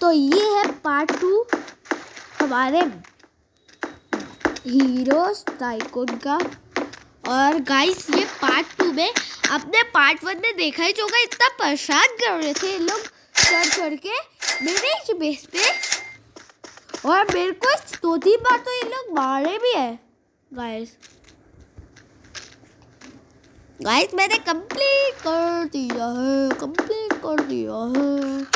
तो ये है पार्ट टू हमारे हीरोज टाइकोन का। और गाइस ये पार्ट टू में अपने पार्ट वन में देखा ही होगा इतना परेशान कर रहे थे लोग चढ़ चढ़ के मेरे बेस पे। और मेरे को दो तीन बार तो ये लोग मारे भी है गाइस गाइस मैंने कंप्लीट कर दिया है कंप्लीट कर दिया है।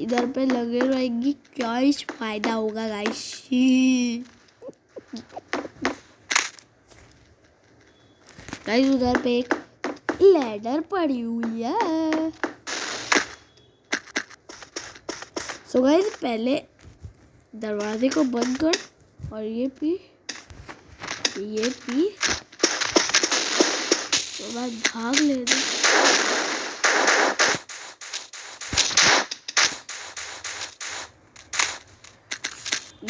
इधर पे लगे रहेंगी, क्या इस फ़ायदा होगा गाइस गाइस उधर पे एक लैडर पड़ी हुई है। सो गाइस पहले दरवाजे को बंद कर और ये पी ये पी तो बाद भाग ले दे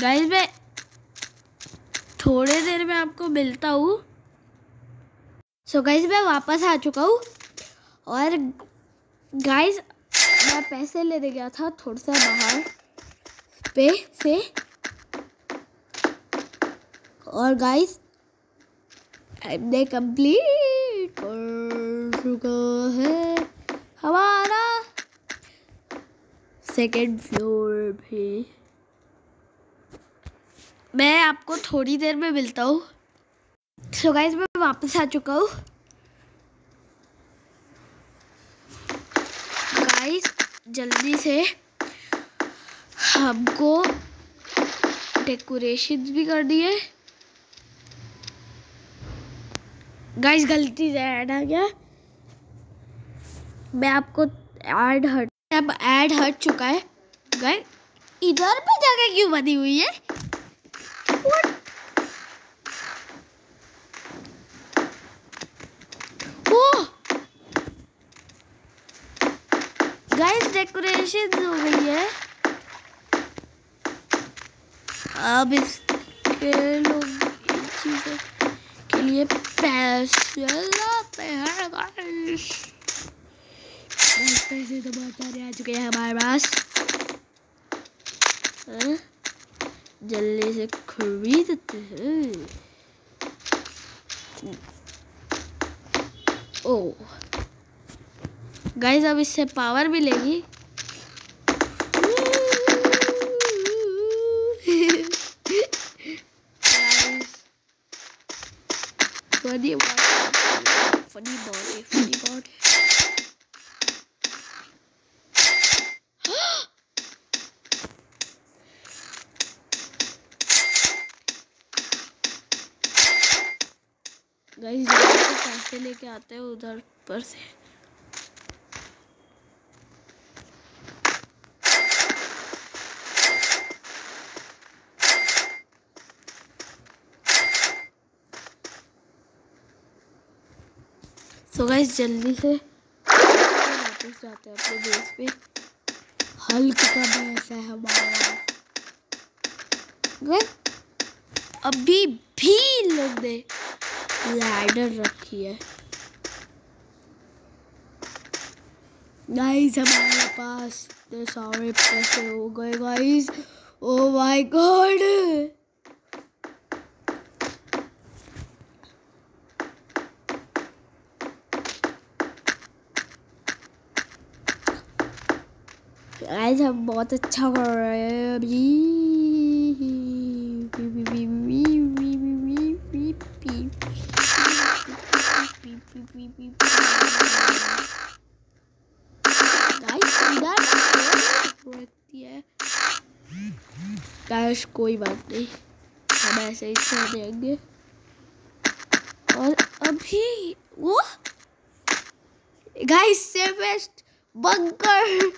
गाइस मैं थोड़े देर में आपको मिलता हूँ। सो गाइस मैं वापस आ चुका हूँ। और गाइस मैं पैसे लेने गया था थोड़ा सा बाहर पे से। और गाइस हमने कंप्लीट कर चुका है हमारा सेकेंड फ्लोर भी। मैं आपको थोड़ी देर में मिलता हूँ। सो गाइस मैं वापस आ चुका हूँ। गाइस जल्दी से हमको डेकोरेशन भी कर दिए गाइस गलती से ऐड आ गया। मैं आपको ऐड हट अब ऐड हट चुका है। गाइस इधर पे जगह क्यों बनी हुई है? What? गाइस डेकोरेशन हो गई है। अब इसके लोग चीज़ों लिए गाइस पैसे तो बहुत सारे आ चुके हैं हमारे पास? जल्दी से खरीदते हैं। ओ। गाइस अब इससे पावर मिलेगी। गाइस पैसे लेके आते हैं उधर पर से। तो गाइस जल्दी से वापस जाते हैं अपने बेस पे। हल्क का बेस है हमारा। गाइस अभी भी लोग ने लैडर रखी है। गाइस हमारे पास इतने सारे पैसे हो गए guys oh my God guys हम बहुत अच्छा कर रहे हैं अभी। गाइस कोई बात नहीं। हम ऐसे ही छोड़ देंगे और अभी वो गाइस सेफेस्ट बंकर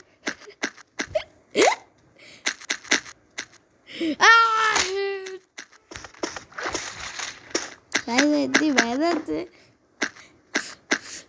गाइस इतनी मेहनत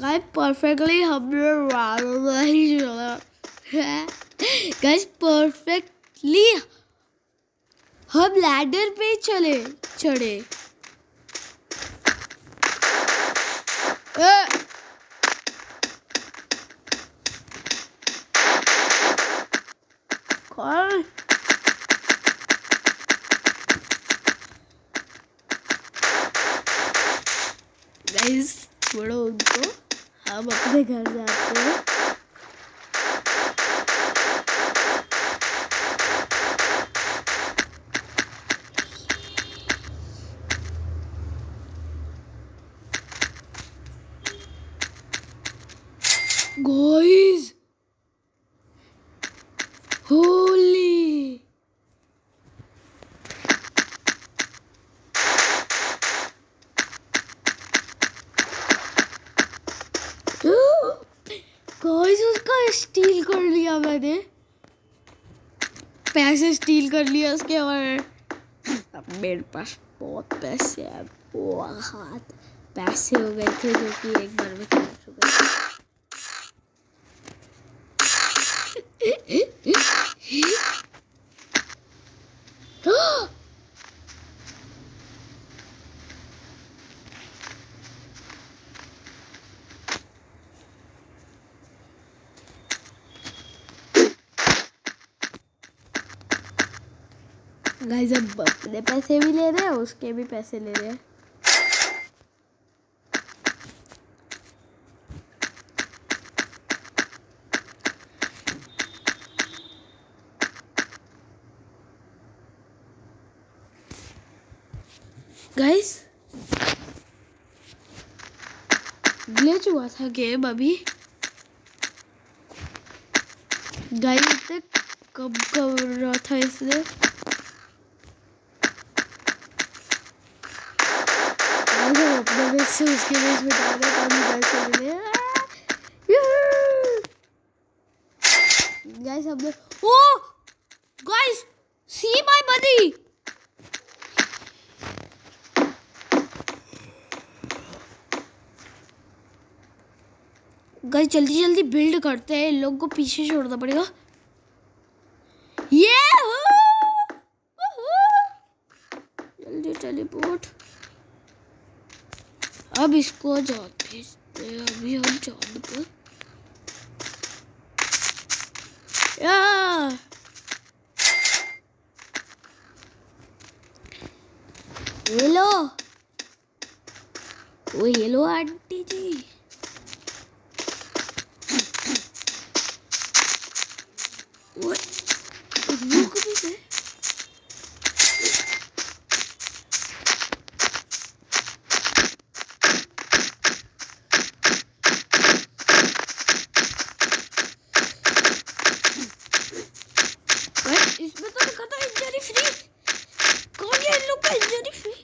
गाइस परफेक्टली हमने चला गाइस परफेक्टली हम लैडर पे चले चढ़े। गाइस छोड़ो उनको हम अपने घर जाते हैं Guys! Holy! गाइस उसका स्टील कर लिया मैंने। पैसे स्टील कर लिया उसके और अब मेरे पास बहुत पैसे हैं, बहुत पैसे हो गए थे जो कि एक बार में खर्च हो गए गाइस अब अपने पैसे भी ले रहे हैं, उसके भी पैसे ले रहे हैं। गाइस ग्लिच हुआ था गेम अभी। गाइस कब कब रहा था इसने अपने बेच से उसके बेच में डाल ताकि पैसे मिले गाइस हमने ओ guys see my money guys जल्दी जल्दी बिल्ड करते हैं लोग को पीछे छोड़ना पड़ेगा ये जल्दी टेलीपोर्ट अब इसको जान भेजते हैं अभी हम जान पर hello oh hello aunty ji रुक भी गए इसमें तो लिखा था इंजरी फ्री कौन है इन लोग का इंजरी फ्री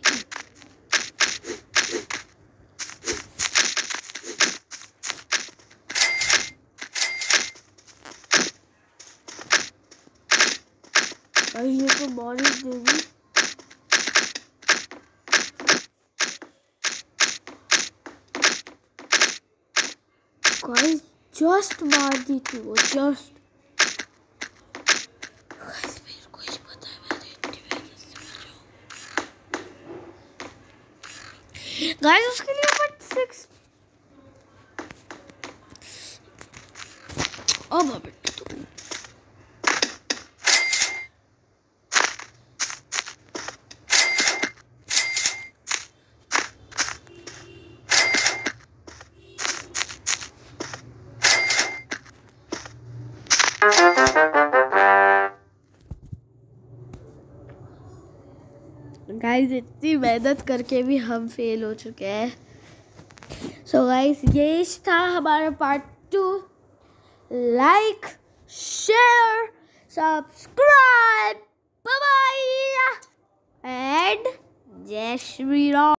ये तो बारिश देगी गाइस जस्ट मार दी थी वो जस्ट को हूँ गाइस उसके लिए बट सिक्स अब अब। गाइस इतनी मेहनत करके भी हम फेल हो चुके हैं। सो गाइस ये था हमारा part two like share subscribe bye and जय श्री राम।